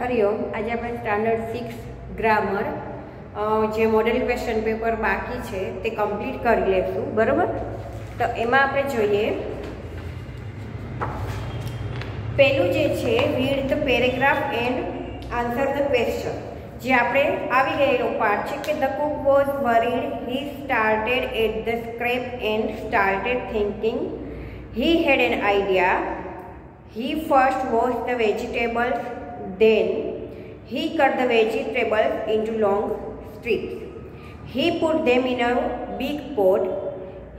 હરિઓમ આજે આપણે standard six grammar જે મોડેલ ક્વેશ્ચન પેપર બાકી છે તે કમ્પ્લીટ કરી લેશું બરાબર? તો એમાં આપણે જોઈએ. પહેલું જે છે read the paragraph and answer the question જે આપણે આવી ગયેલો પાર્ટ છે કે the cook was worried he started at the scrap and started thinking he had an idea he first was the vegetables, then he cut the vegetables into long strips. He put them in a big pot.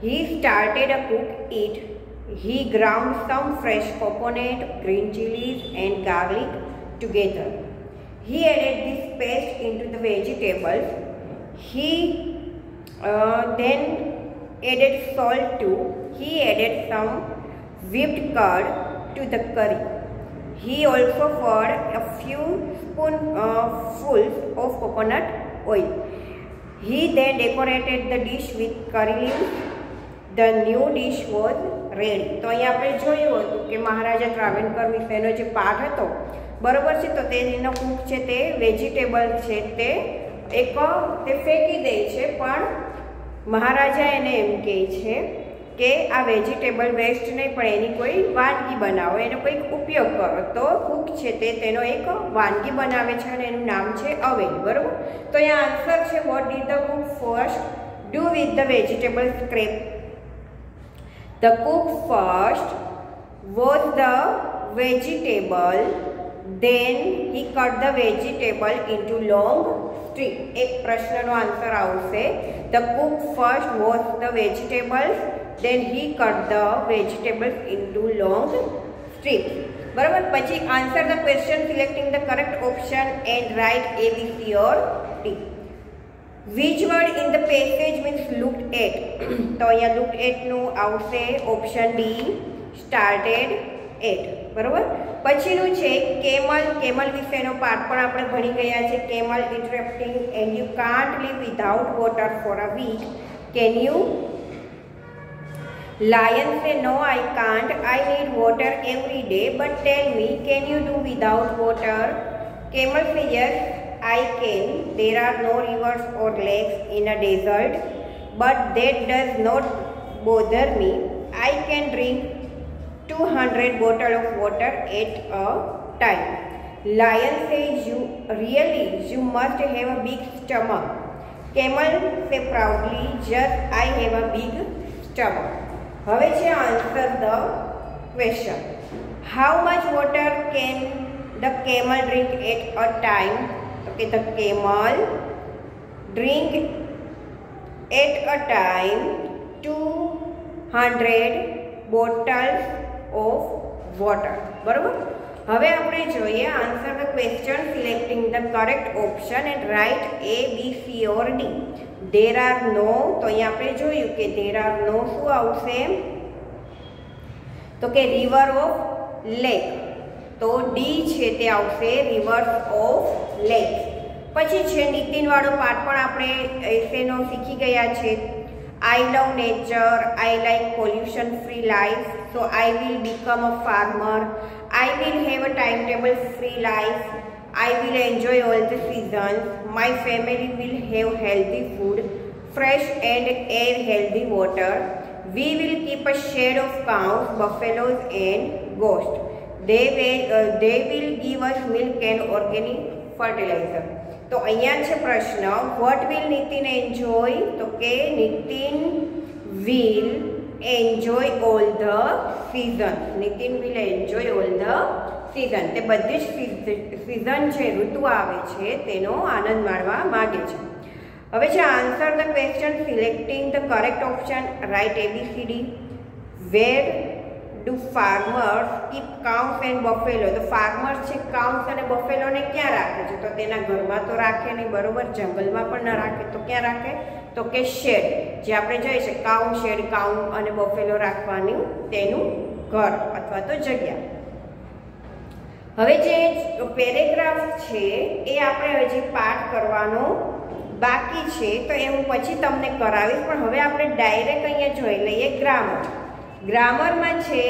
He started to cook it. He ground some fresh coconut, green chilies, and garlic together. He added this paste into the vegetables. He uh, then added salt too. He added some whipped curd to the curry. He also poured a few spoonfuls of coconut oil. He then decorated the dish with curry leaves. The new dish was ready. તો અહીં આપણે જોયું હતું કે મહારાજા ટ્રાવેલકર વિશેનો જે પાઠ હતો બરોબર છે તો તેનો કૂક છે તે વેજીટેબલ છે તે એક તે ફેંકી દે છે પણ મહારાજા એને એમ કહે છે કે આ વેજીટેબલ વેસ્ટ નહીં, પણ એની કોઈ વાનગી બનાવો. એનો કંઈક ઉપયોગ કરો. તો કૂક છે તે, તેનો એક વાનગી બનાવે છે અને એનું નામ છે અવેલ, બરાબર? તો અહીંયા આન્સર છે what did the cook first do with the vegetable scrap the cook first was the vegetable then he cut the vegetable into long strip એક પ્રશ્નનો આન્સર આવશે. The cook first was the vegetables then he cut the vegetables into long strips. બરાબર? પછી answer the question selecting the correct option and write A B C or D which word in the passage means look at તો અહીંયા look એટનું આવશે option D started at બરાબર? પછીનું છે camel. Camel વિશેનો પાઠ પણ આપણે ભણી ગયા છે. Camel interrupting and you can't live without water for a week can you Lion say no I can't. I need water every day. But tell me, can you do without water? Camel say yes, I can. There are no rivers or lakes in a desert. But that does not bother me. I can drink 200 bottle of water at a time. Lion says you really you must have a big stomach. Camel say proudly, just I have a big stomach. હવે છે answer the question how much water can the camel drink at a time તો કે the camel drink at a time two hundred bottles of water બરાબર? હવે આપણે જોઈએ answer the question selecting the correct option and write A B C or D there are no તો અહીંયા આપણે જોયું કે ધેર આર નો શું આવશે? તો કે રિવર ઓફ લેક તો ડી છે તે આવશે રિવર્સ ઓફ લેક પછી છે નીતિનવાળો પાઠ પણ આપણે એસેનો શીખી ગયા છે. I love nature I like pollution free life so I will become a farmer I will have a time table free life I will enjoy all the seasons. My family will have healthy food, fresh and air healthy water. We will keep a shed of cows, buffaloes and goats. They will, uh, they will give us milk and organic fertilizer. તો અહીંયા છે પ્રશ્ન what will Nitin enjoy તો કે Nitin will enjoy all the season Nitin will enjoy all the season તે બધી જ season છે ઋતુ આવે છે, તેનો આનંદ માણવા માગે છે. હવે છે answer the question selecting the correct option write A B C D where do farmers keep cows and buffalo તો ફાર્મર્સ છે કાઉન્સ અને બફેલોને ક્યાં રાખે છે? તો તેના ઘરમાં તો રાખે નહીં, બરોબર? જંગલમાં પણ ન રાખે, તો ક્યાં રાખે? તો કે શેડ, જે આપણે જોઈએ છે કાઉ શેડ કાઉ અને બફેલો રાખવાનું તેનું ઘર અથવા તો જગ્યા. હવે જે પેરેગ્રાફ છે, એ આપણે હજી પાઠ કરવાનો બાકી છે, તો એ હું પછી તમને કરાવીશ, પણ હવે આપણે ડાયરેક્ટ અહીંયા જોઈ લઈએ ગ્રામર. ગ્રામરમાં છે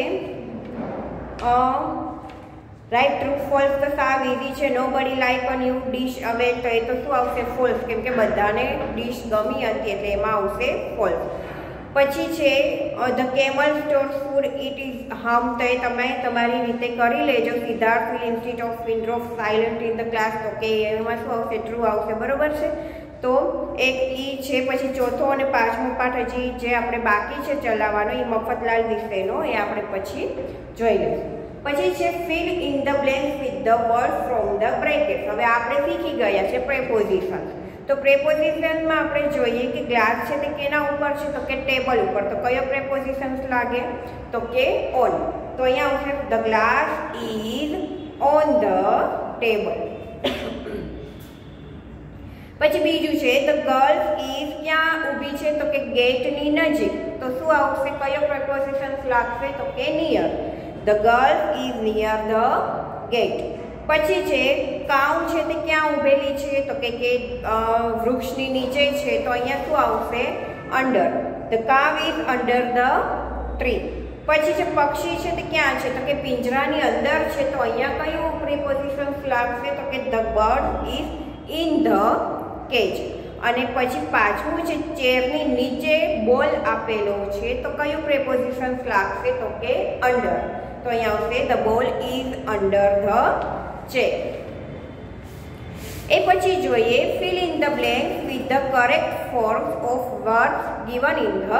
રાઈટ ટ્રુ ફોલ્સ તો સાવ ઇઝી છે. Nobody like a you dish હવે તો એ તો શું આવશે ફોલ્સ કેમ કે બધાને ડીશ ગમી હતી એટલે એમાં આવશે ફોલ્સ પછી છે the camel store food it is હમ તો એ તમે તમારી રીતે કરી લેજો. સિદ્ધાર્થ વિલ ઇન્સ્ટિટ of વિન્ડ્રો of silent in the class તો કે એમાં શું આવશે? ટ્રુ આવશે. બરાબર છે? તો એક ઈ છે, પછી ચોથો અને પાંચમો પાઠ હજી જે આપણે બાકી છે ચલાવવાનો એ મફતલાલ વિષયનો એ આપણે પછી જોઈ લઈશું. પછી છે fill in the blank with the word from the bracket હવે આપણે શીખી ગયા છે પ્રેપોઝિશન તો પ્રેપોઝિશનમાં આપણે જોઈએ કે ગ્લાસ છે તે કેના ઉપર છે? તો કે ટેબલ ઉપર. તો કયો પ્રેપોઝિશન્સ લાગે? તો કે ઓન તો અહીંયા આવશે the glass is on the table પછી બીજું છે ધ ગર્લ્સ ઇઝ ક્યાં ઊભી છે? તો કે ગેટની નજીક. તો શું આવશે? કયો પ્રેપોઝિશન્સ લાગશે? તો કે near the girl is near the gate પછી છે કાઉ છે તે ક્યાં ઊભેલી છે? તો કે કે વૃક્ષની નીચે છે. તો અહીંયા શું આવશે? Under the cow is under the tree પછી છે પક્ષી છે તે ક્યાં છે? તો કે પિંજરાની અંદર છે. તો અહીંયા કયું પ્રિપોઝિશન્સ લાગશે તો કે the bird is in the cage અને પછી પાછું છે ચેરની નીચે બોલ આપેલો છે, તો કયું પ્રેપોઝિશન્સ લાગશે તો કે અંડર તો અહીંયા આવશે the ball is under the chair એ પછી જોઈએ fill in the blank with the correct form of words given in the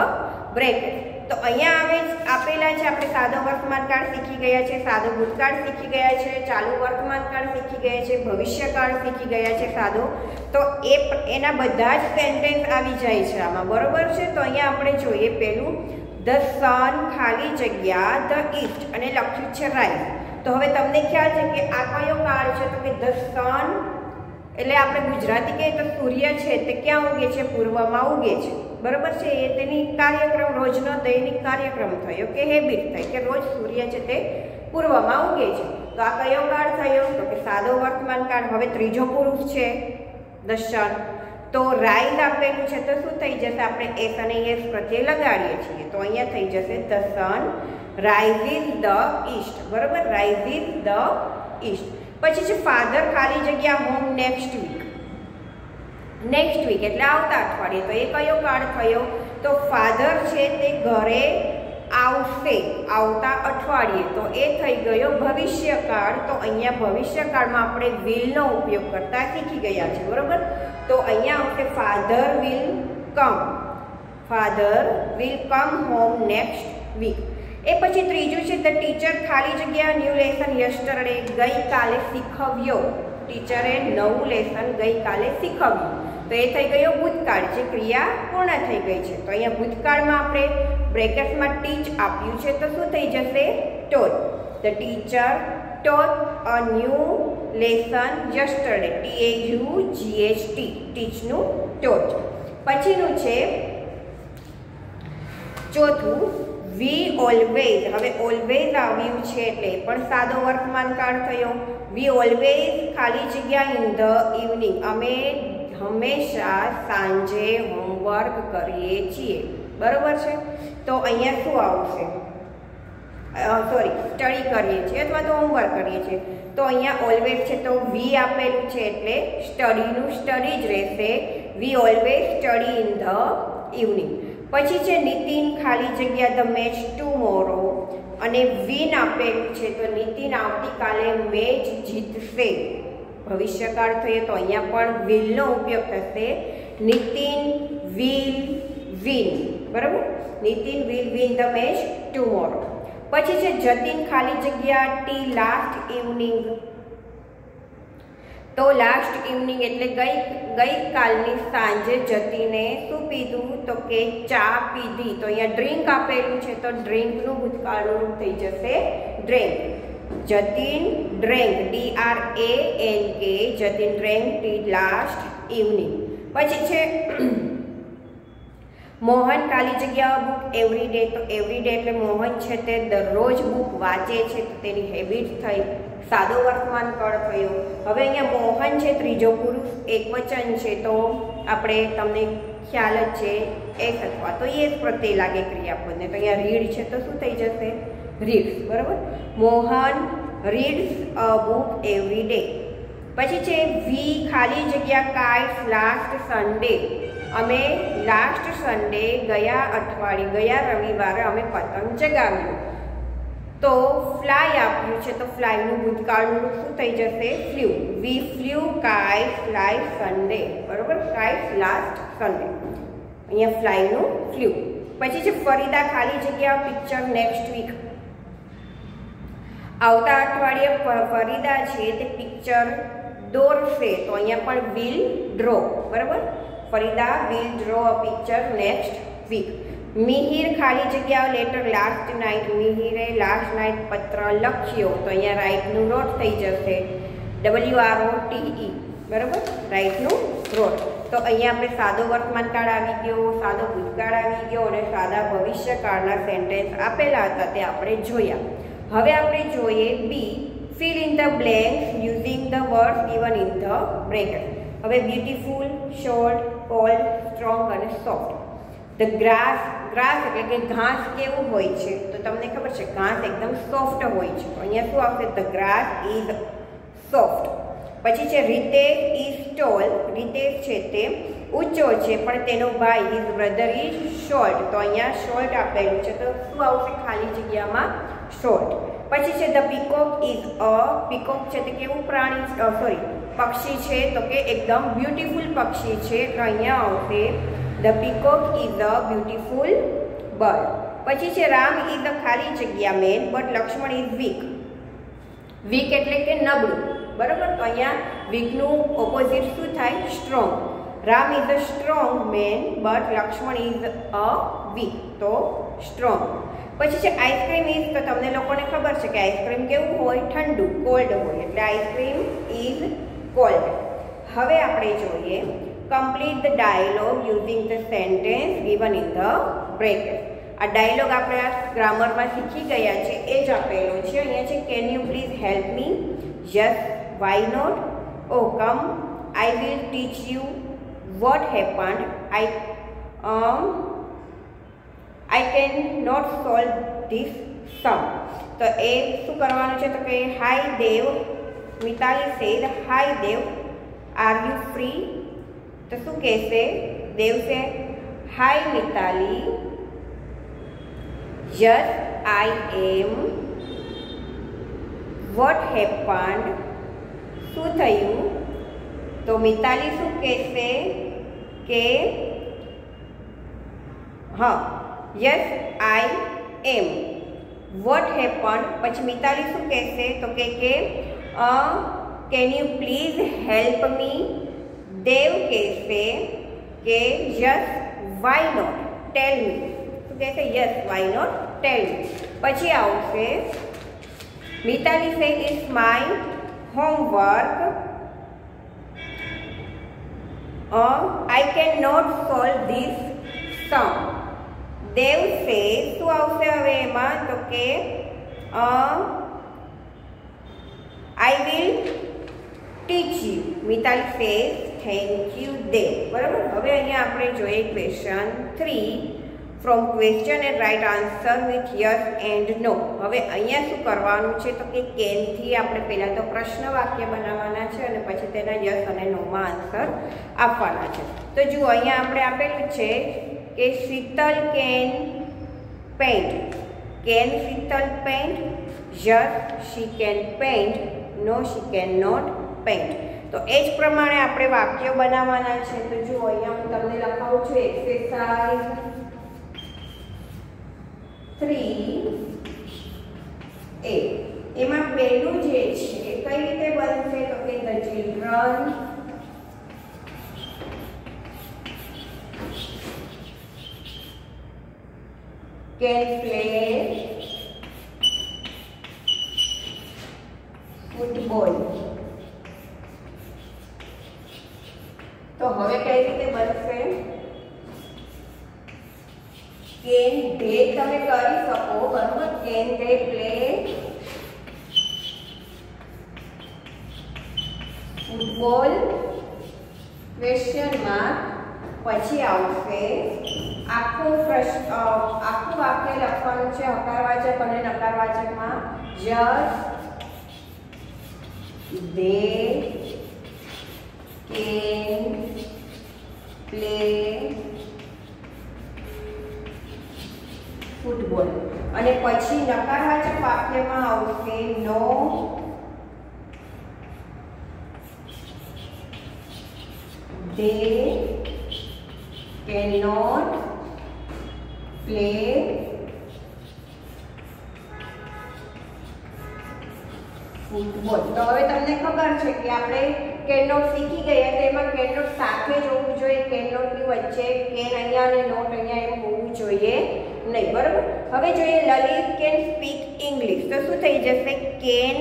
bracket તો અહીંયા આવે આપેલા છે, આપણે સાદો વર્તમાન કાળ શીખી ગયા છે, સાદો ભૂતકાળ શીખી ગયા છે, ચાલુ વર્તમાન કાળ શીખી ગયા છે, ભવિષ્યકાળ શીખી ગયા છે સાદો. તો એ એના બધા જ સેન્ટેન્સ આવી જાય છે આમાં. બરોબર છે? તો અહીંયા આપણે જોઈએ પેલું ધ સન ખાલી જગ્યા, ધ ઇસ્ટ અને લખ્યું છે રાઈટ. તો હવે તમને ખ્યાલ છે કે આ કયો કાળ છે? તો કે ધ સન, એટલે આપણે ગુજરાતી કહીએ તો સૂર્ય છે તે ક્યાં ઉગે છે? પૂર્વમાં ઉગે છે. બરાબર છે? એ તેની કાર્યક્રમ, રોજનો દૈનિક કાર્યક્રમ થયો કે હેબિટ થઈ કે રોજ સૂર્ય છે તે પૂર્વમાં ઉગે છે. તો આ કયો કાળ થયો? તો કે સાદો વર્તમાન કાળ. હવે ત્રીજો પુરુષ છે દર્શન તો રાઈઝ આપેલું છે તો શું થઈ જશે? આપણે એસ અને એસ પ્રત્યે લગાડીએ છીએ. તો અહીંયા થઈ જશે the sun rises the east. બરોબર? Rises the east. પછી છે ફાધર ખાલી જગ્યા home next week. Next week, એટલે આવતા અઠવાડિયે. તો એ કયો કાળ થયો? તો ફાધર છે તે ઘરે આવશે, આવતા અઠવાડિયે. તો એ થઈ ગયો ભવિષ્યકાળ. તો અહીંયા ભવિષ્યકાળમાં આપણે વિલનો ઉપયોગ કરતા શીખી ગયા છે બરોબર? તો અહીંયા આવશે father will come father will come home next week એ પછી ત્રીજું છે ધ ટીચર ખાલી જગ્યા ન્યૂ લેસન યસ્ટરડે ગઈકાલે શીખવ્યો. ટીચરે નવું લેસન ગઈકાલે શીખવ્યું. તો એ થઈ ગયો ભૂતકાળ, જે ક્રિયા પૂર્ણ થઈ ગઈ છે. તો અહીંયા ભૂતકાળમાં આપણે બ્રેકેટમાં ટીચ આપ્યું છે, તો શું થઈ જશે? Teach the teacher taught a new lesson yesterday T A U G H T ટીચનું taught પછીનું છે ચોથું વી ઓલવેઝ હવે ઓલવેઝ આવ્યું છે એટલે પણ સાદો વર્તમાન કાળ થયો. વી ઓલવેઝ ખાલી જગ્યા ઇન ધ ઇવનિંગ અમે હંમેશા સાંજે હોમવર્ક કરીએ છીએ. બરોબર છે? તો અહીંયા શું આવશે? સોરી સ્ટડી કરીએ છીએ અથવા તો હોમવર્ક કરીએ છીએ. તો અહીંયા ઓલવેઝ છે તો વી આપેલું છે એટલે સ્ટડીનું સ્ટડી જ રહેશે. We always study in the evening પછી છે નીતિન ખાલી જગ્યા ધ મેચ ટુમોરો અને વિન આપેલું છે તો નીતિન આવતીકાલે મેચ જીતશે. ભવિષ્યકાળ થઈએ તો અહીંયા પણ વિલનો ઉપયોગ થશે. નીતિન વિલ વિન બરાબર? Nitin will win the match tomorrow પછી છે જતીન ખાલી જગ્યા, ટી લાસ્ટ ઇવનિંગ તો લાસ્ટ ઇવનિંગ એટલે ગઈ, ગઈકાલની સાંજે જતીને શું પીધું? તો કે ચા પીધી. તો અહીંયા ડ્રિંક આપેલું છે, તો ડ્રિંકનું ભૂતકાળનું રૂપ થઈ જશે drink Jatin drink D R A N K Jatin drink tea last evening પછી છે મોહન ખાલી જગ્યા બુક એવરી ડે તો એવરી ડે એટલે મોહન છે તે દરરોજ બુક વાંચે છે તો તેની હેબિટ થઈ, સાદો વર્તમાન કળ થયો. હવે અહીંયા મોહન છે ત્રીજો પુરુષ એકવચન છે તો આપણે તમને ખ્યાલ જ છે એસ અથવા તો એ પ્રત્યે લાગે ક્રિયાપદને તો અહીંયા રીડ છે તો શું થઈ જશે? રીડ્સ બરાબર? Mohan reads a book every day પછી છે, વી ખાલી જગ્યા કાઇટ્સ લાસ્ટ સન્ડે અમે લાસ્ટ સન્ડે ગયા અઠવાડિયે, ગયા રવિવારે અમે પતંગ ચગાવ્યું. તો ફ્લાય આપ્યું છે, તો ફ્લાયનું ભૂતકાળનું શું થઈ જશે? ફ્લ્યુ વી ફ્લ્યુ કાય ફ્લાય સન્ડે બરોબર? કાય લાસ્ટ સન્ડે અહીંયા ફ્લાયનું ફ્લ્યુ પછી છે ફરીદા ખાલી જગ્યા પિક્ચર નેક્સ્ટ વીક આવતા અઠવાડિયે ફરીદા છે તે પિક્ચર દોરશે. તો અહીંયા પણ વિલ ડ્રો બરાબર? Farida will draw a picture next week Mihir ખાલી જગ્યા લેટર લાસ્ટ નાઇટ મિહિરે લાસ્ટ નાઇટ પત્ર લખ્યો. તો અહીંયા રાઇટનું રોટ થઈ જશે. W R O T E બરાબર? રાઇટનું રોટ તો અહીંયા આપણે સાદો વર્તમાનકાળ આવી ગયો, સાદો ભૂતકાળ આવી ગયો અને સાદા ભવિષ્યકાળના સેન્ટેન્સ આપેલા હતા, તે આપણે જોયા. હવે આપણે જોઈએ B fill in the blank using the word given in the bracket હવે બ્યુટીફુલ શોર્ટ કોલ્ડ સ્ટ્રોંગ અને સોફ્ટ ધ ગ્રાસ ગ્રાસ એટલે કે ઘાસ કેવું હોય છે? તો તમને ખબર છે, ઘાસ એકદમ સોફ્ટ હોય છે. અહીંયા શું આવશે? ધ ગ્રાસ ઇઝ સોફ્ટ પછી છે રીતેશ ઇઝ ટોલ રીતેશ છે તે ઊંચો છે, પણ તેનો ભાઈ ઇઝ બ્રધર ઇઝ શોર્ટ તો અહીંયા શોર્ટ આપેલું છે. તો શું આવશે ખાલી જગ્યામાં? શોર્ટ પછી છે the peacock is a peacock છે તે કેવું પ્રાણી સોરી પક્ષી છે તો કે એકદમ બ્યુટીફુલ પક્ષી છે. તો અહીંયા આવશે. The peacock is a beautiful bird પછી છે રામ ઇઝ અ ખાલી જગ્યા man but Lakshman is weak weak એટલે કે નબળું. બરાબર? તો અહીંયા વીકનું ઓપોઝિટ શું થાય? Strong Ram is a strong man but Lakshman is a weak તો સ્ટ્રોંગ પછી છે આઈસ્ક્રીમ ઇઝ તો તમને લોકોને ખબર છે કે આઈસ્ક્રીમ કેવું હોય? ઠંડુ કોલ્ડ હોય. એટલે આઈસ્ક્રીમ ઇઝ કોલ્ડ હવે આપણે જોઈએ complete the dialogue using the sentence given in the bracket આ ડાયલોગ આપણે આ ગ્રામરમાં શીખી ગયા છે, એ જ આપેલો છે. અહીંયા છે can you please help me yes why not oh come I will teach you what happened I I can not solve this sum તો એ શું કરવાનું છે? તો કે hi Dev Mitali said hi Dev are you free તો શું કહેશે દેવ છે hi Mitali yes I am what happened શું થયું તો મિતાલી શું કહેશે કે હા yes I am what happen પછી મિતાલી શું કહેશે તો કે કે can you please help me Dev કહેશે કે yes why not tell me શું કહેશે yes why not tell me પછી આવશે Mitali say it's my homework I can not solve this sum Dev say શું આવશે હવે એમાં તો કે I will teach you Mitali say thank you દે બરાબર? હવે અહીંયા આપણે જોઈએ question three from question and write answer with yes and નો હવે અહીંયા શું કરવાનું છે? તો કે કેનથી આપણે પહેલાં તો પ્રશ્ન વાક્ય બનાવવાના છે અને પછી તેના યસ અને નોમાં આન્સર આપવાના છે. તો જુઓ, અહીંયા આપણે આપેલું છે કે Shital can paint can Shital paint yes she can paint no she can not paint તો એ જ પ્રમાણે આપણે વાક્યો બનાવવાના છે. તો જો અહીંયા હું તમને લખાવું છું એક્સરસાઇઝ થ્રી એ એમાં પહેલું જે છે, એ કઈ રીતે બનશે? તો કે the children can play football તો હવે કઈ રીતે બનશે કેન ધે તમે કરી શકો બરોબર can they play football question mark પછી આવશે આખું પ્રશ્ન આખું વાક્ય લખવાનું છે હકારવાચક અને નકારવાચકમાં જસ they can play ફૂટબોલ અને પછી નકારવાચક વાક્યમાં આવશે no they cannot play football તો હવે તમને ખબર છે કે આપણે કેનોટ શીખી ગયા તો એમાં કેનોટ સાથે જ હોવું જોઈએ. કેનોટની વચ્ચે કેન અહીંયા અને નોટ અહીંયા એમ હોવું જોઈએ નહીં, બરાબર? હવે જોઈએ લલિત કેન સ્પીક ઇંગ્લિશ તો શું થઈ જશે? Can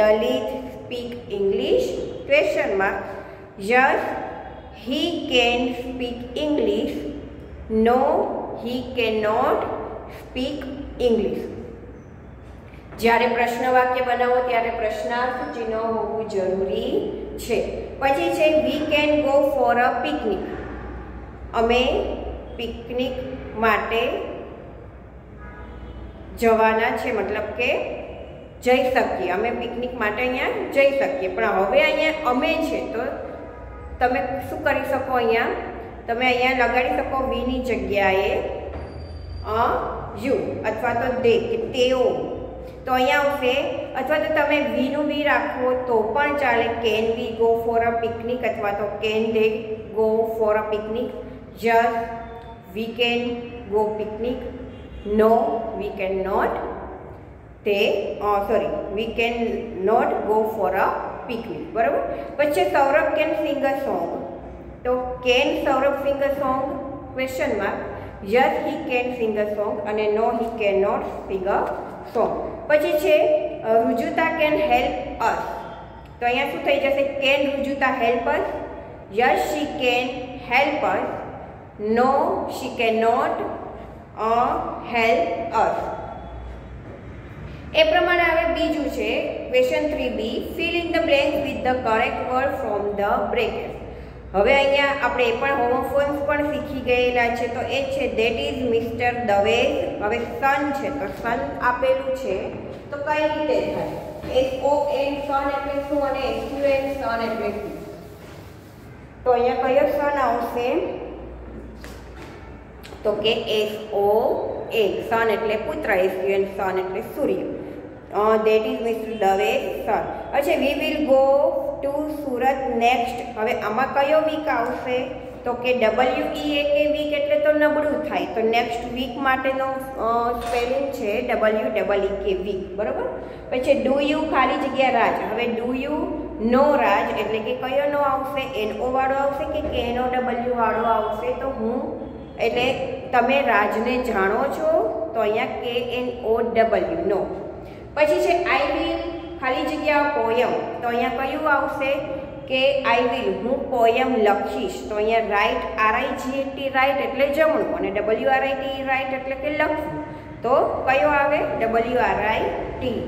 Lalit speak English question yes he can speak English no he can not speak English જ્યારે પ્રશ્ન વાક્ય બનાવો ત્યારે પ્રશ્નાર્થ ચિહ્ન હોવું જરૂરી છે. પછી છે we can go for a picnic અમે પિકનિક માટે જવાના છે, મતલબ કે જઈ શકીએ. અમે પિકનિક માટે અહીંયા જઈ શકીએ. પણ હવે અહીંયા અમે છે, તો તમે શું કરી શકો અહીંયા? તમે અહીંયા લગાડી શકો વીની જગ્યાએ અ યુ અથવા તો દે કે તેઓ તો અહીંયા આવશે. અથવા તો તમે વીનું વી રાખો તો પણ ચાલે can we go for a picnic અથવા તો can they go for a picnic yes we can go picnic no we can not તે sorry we can not go for a picnic બરાબર? પછી Saurabh can sing a song તો can Saurabh sing a song question mark yes he can sing a song અને no he can not sing a song પછી છે Rujuta can help અસ તો અહીંયા શું થઈ જશે? Can Rujuta help us yes, she can help us no, she can not help us એ પ્રમાણે હવે બીજું છે, question three B fill in the blank with the correct word from the bracket હવે અહીંયા આપણે એ પણ હોમોફોન્સ પણ શીખી ગયેલા છે. તો એ છે દેટ ઇઝ મિસ્ટર દવે હવે સન છે, તો સન આપેલું છે. તો કઈ રીતે થાય? એસ ઓ એન સન એટલે શું અને એસ યુ એન સન એટલે શું તો અહીંયા કયો સન આવશે? તો કે એસ ઓ એ સન એટલે પુત્ર એસ યુ એન સન એટલે સૂર્ય. That is mister Dave son અચ્છા we will go to Surat next હવે આમાં કયો વીક આવશે? તો કે ડબલ્યુ ઈ એ કે વીક એટલે તો નબળું થાય. તો નેક્સ્ટ વીક માટેનો સ્પેલિંગ છે W double E K week બરાબર? પછી ડુ યુ ખાલી જગ્યા રાજ? હવે ડુ યુ નો રાજ એટલે કે કયો નો આવશે? એનઓ વાળો આવશે કે કે નો ડબલ્યુ વાળો આવશે? તો હું, એટલે તમે રાજને જાણો છો, તો અહીંયા કે એન ઓ ડબલ્યુ નો. પછી છે આઈ વિલ ખાલી જગ્યા પોયમ તો અહીંયા કયું આવશે? કે આઈ વિલ, હું પોયમ લખીશ. તો અહીંયા રાઈટ આરઆઈ ટી રાઈટ એટલે જમણું અને ડબલ્યુ આરઆઈ ટી રાઈટ એટલે કે લખવું. તો કયો આવે? W R I T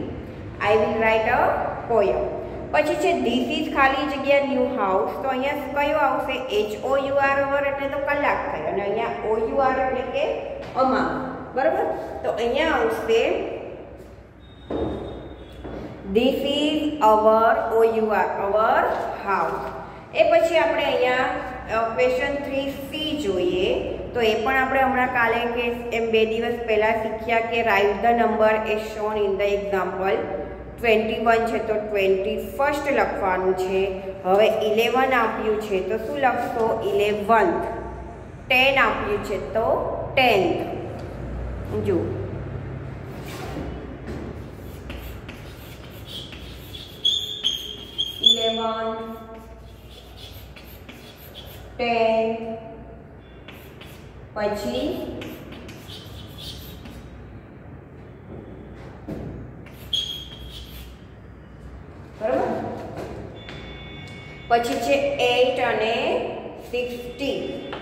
I will write a poem પછી છે ધીસ ઇઝ ખાલી જગ્યા ન્યૂ હાઉસ તો અહીંયા કયો આવશે? H O U R hour એટલે તો કલાક થાય અને અહીંયા ઓ યુ આર એટલે કે અમાઉન્ટ બરાબર? તો અહીંયા આવશે this is our O U R our house એ પછી આપણે અહીંયા ક્વેશ્ચન થ્રી સી જોઈએ. તો એ પણ આપણે હમણાં કાલે કે એમ બે દિવસ પહેલાં શીખ્યા કે write the number as shown in the example twenty one છે તો ટ્વેન્ટી ફર્સ્ટ લખવાનું છે. હવે ઇલેવન આપ્યું છે તો શું લખશો? ઇલેવન્થ ટેન આપ્યું છે તો ટેન્થ જુઓ. 1 10 પછી બરાબર? પછી છે એટ અને 16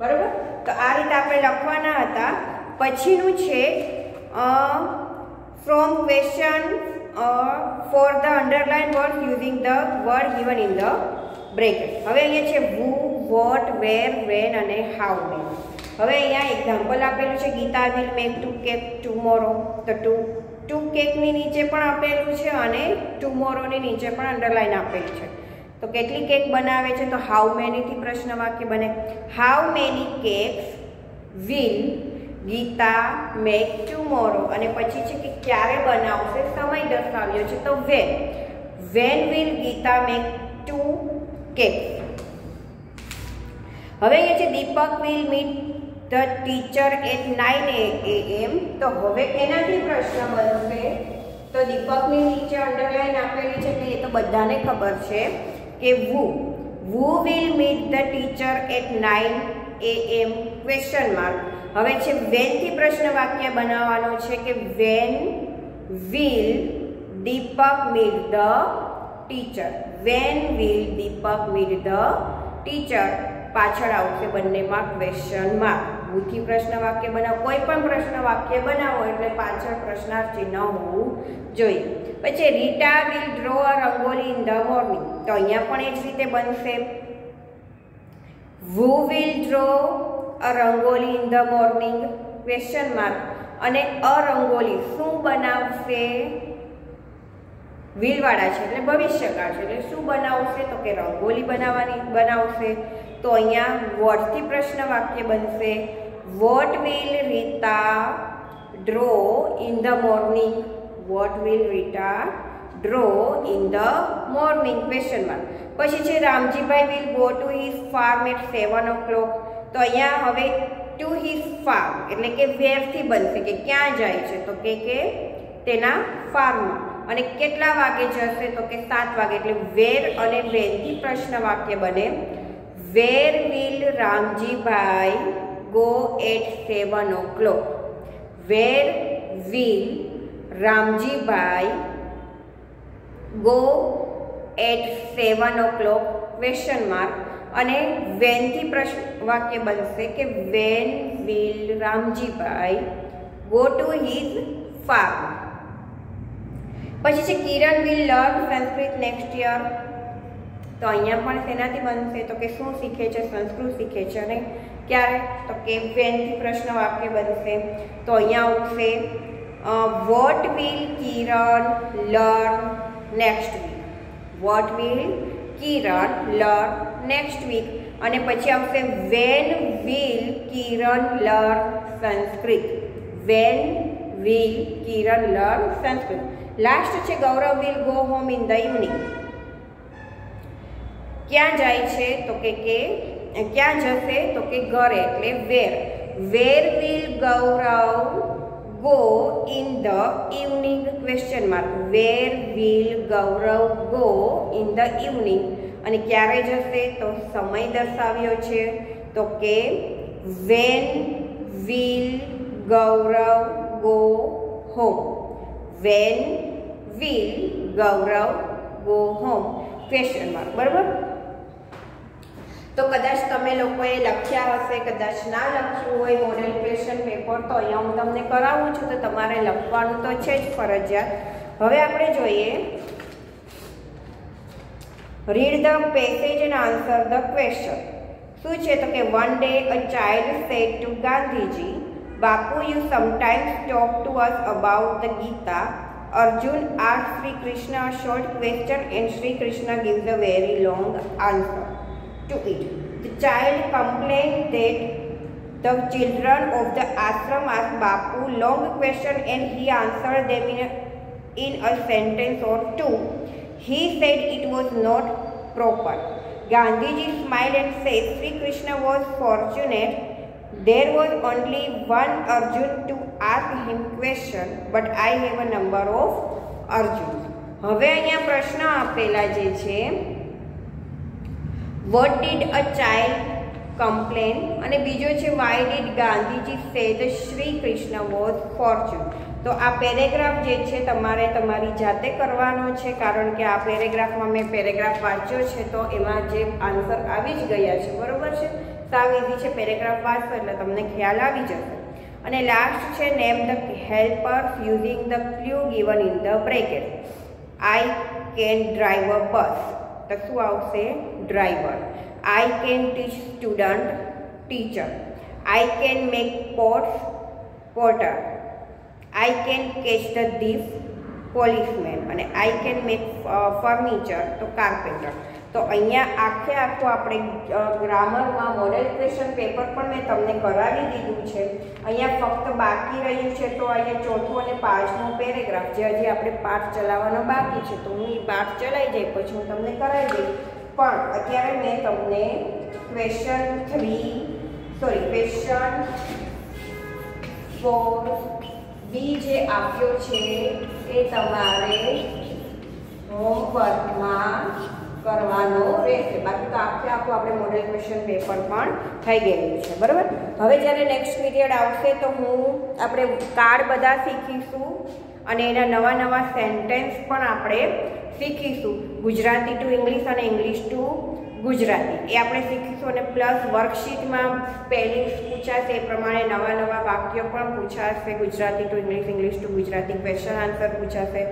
બરોબર? તો આ રીતે આપણે લખવાના હતા. પછીનું છે from question four the underline word using the word given in the bracket હવે અહીંયા છે વુ વોટ વેર વેન અને હાઉ મેન હવે અહીંયા એક્ઝામ્પલ આપેલું છે, Gita will make two cake tomorrow તો ટુ ટુ કેકની નીચે પણ આપેલું છે અને ટુમોરોની નીચે પણ અંડરલાઇન આપેલું છે. તો કેટલી કેક બનાવે છે તો હાઉ મેનીથી પ્રશ્ન વાક્ય બને? How many cakes will Gita make tomorrow અને પછી છે કે ક્યારે બનાવશે સમય દર્શાવ્યો છે તો when when will Gita make two cake હવે અહીંયા છે Deepak will meet the teacher at nine A M તો હવે એનાથી પ્રશ્ન બનશે. તો દીપકની નીચે અંડરલાઈન આપેલી છે કે એ તો બધાને ખબર છે. કે who. Who will meet the teacher at nine A M question mark હવે છે વેનથી પ્રશ્ન વાક્ય બનાવવાનો છે કે when will Deepak meet the teacher when will Deepak meet the teacher પાછળ આવશે બંનેમાં ક્વેશ્ચન માર્ક ભૂથી પ્રશ્ન વાક્ય બનાવો. કોઈ પણ પ્રશ્ન વાક્ય બનાવો એટલે પાછળ પ્રશ્નાર્થ ચિહ્ન હોવું જોઈએ. પછી Rita will draw a rangoli in the morning. તો અહીંયા પણ એ જ રીતે બનશે. Who will draw a rangoli in the morning? Question mark અને અ રંગોલી શું બનાવશે? વિલવાળા છે, એટલે ભવિષ્યકાળ છે, એટલે શું બનાવશે? તો કે રંગોલી બનાવવાની, બનાવશે. તો અહીંયા વોટથી પ્રશ્ન વાક્ય બનશે. What will Rita draw in the morning. What will Rita draw in the morning. Question mark પછી છે Ramjibhai will go to his farm at seven o'clock તો અહીંયા હવે ટુ હિઝ ફાર્મ એટલે કે વેરથી બનશે કે ક્યાં જાય છે? તો કે કે તેના ફાર્મમાં. અને કેટલા વાગે જશે? તો કે સાત વાગે. એટલે વેર અને વેનથી પ્રશ્ન વાક્ય બને. Where will Ramjibhai at seven o'clock where will Ramjibhai go at seven o'clock question mark અને વેનથી પ્રશ્ન વાક્ય બનશે કે when will Ramjibhai go to his farm પછી છે Kiran will learn Sanskrit next year તો અહીંયા પણ તેનાથી બનશે. તો કે શું શીખે છે? સંસ્કૃત શીખે છે અને ક્યારે? તો કે વેનથી પ્રશ્ન વાક્ય બનશે. તો અહીંયા આવશે what will Kiran learn next week what will Kiran learn next week અને પછી આવશે when will Kiran learn Sanskrit? When will Kiran learn Sanskrit? Last છે Gaurav will go home in the evening ક્યાં જાય છે? તો કે કે ક્યાં જશે? તો કે ઘરે એટલે where. Where will Gaurav go in the evening question mark where will Gaurav go in the evening અને ક્યારે જશે? તો સમય દર્શાવ્યો છે. તો કે when will Gaurav go home when will Gaurav go home question mark બરાબર? તો કદાચ તમે લોકોએ લખ્યા હશે, કદાચ ના લખ્યું હોય મોડેલ ક્વેશ્ચન પેપર તો અહીંયા હું તમને કરાવું છું તો તમારે લખવાનું તો છે જ ફરજિયાત. હવે આપણે જોઈએ. Read the passage and answer the question શું છે? તો કે one day a child said to Gandhiji Bapu you sometimes talk to us about the Gita Arjun asked Shri Krishna short short and Shri Krishna Krishna gives very long answer. to it. The child complained that the children of the ashram asked Bapu long question and he answered them in a, in a sentence or two. He said it was not proper. Gandhiji smiled and said Sri Krishna was fortunate there was only one Arjun to ask him question, but I have a number of Arjun. હવે અહીંયા પ્રશ્ન આપેલા જે છે what did a child complain અને બીજો છે why did Gandhiji say the Shri Krishna was fortune તો આ પેરેગ્રાફ જે છે, તમારે તમારી જાતે કરવાનો છે, કારણ કે આ પેરેગ્રાફમાં મેં પેરેગ્રાફ વાંચ્યો છે, તો એમાં જે આન્સર આવી જ ગયા છે, બરોબર છે? સાવ ઇઝી છે પેરેગ્રાફ વાંચો એટલે તમને ખ્યાલ આવી જશે. અને લાસ્ટ છે name the helpers using the clue given in the bracket I can drive a bus તો શું આવશે driver I can teach student teacher I can make pots potter I can catch the thief policeman અને I can make furniture તો carpenter તો અહીંયા આખે આખું આપણે ગ્રામરમાં મોડેલ ક્વેશ્ચન પેપર પણ મેં તમને કરાવી દીધું છે. અહીંયા ફક્ત બાકી રહ્યું છે તો અહીંયા ચોથો અને પાંચમો પેરેગ્રાફ, જે હજી આપણે પાઠ ચલાવવાનો બાકી છે, તો હું એ પાઠ ચલાવી જાય પછી હું તમને કરાવી દઈશ. પણ અત્યારે મેં તમને question three sorry question four B જે આપ્યો છે, એ તમારે હોમવર્કમાં કરવાનો રહેશે. બાકી તો આખે આખું આપણે મોડેલ ક્વેશ્ચન પેપર પણ થઈ ગયેલું છે. બરાબર? હવે જ્યારે નેક્સ્ટ પીરિયડ આવશે તો હું આપણે કાર્ડ બધા શીખીશું અને એના નવા નવા સેન્ટેન્સ પણ આપણે શીખીશું. ગુજરાતી ટુ ઇંગ્લિશ અને ઇંગ્લિશ ટુ ગુજરાતી. એ આપણે શીખીશું અને પ્લસ વર્કશીટમાં સ્પેલિંગ્સ પૂછાશે. એ પ્રમાણે નવા નવા વાક્યો પણ પૂછાશે. Gujarati to English English to Gujarati question answer પૂછાશે.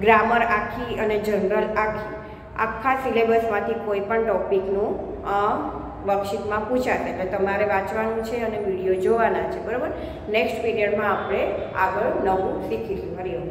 Grammar આખી અને જનરલ આખી. આખા સિલેબસમાંથી કોઈ પણ ટોપિકનું વર્કશીટમાં પૂછાશે. એટલે તમારે વાંચવાનું છે અને વીડિયો જોવાના છે, બરાબર? નેક્સ્ટ પીરિયડમાં આપણે આગળ નવું શીખીશું. હરિઓમ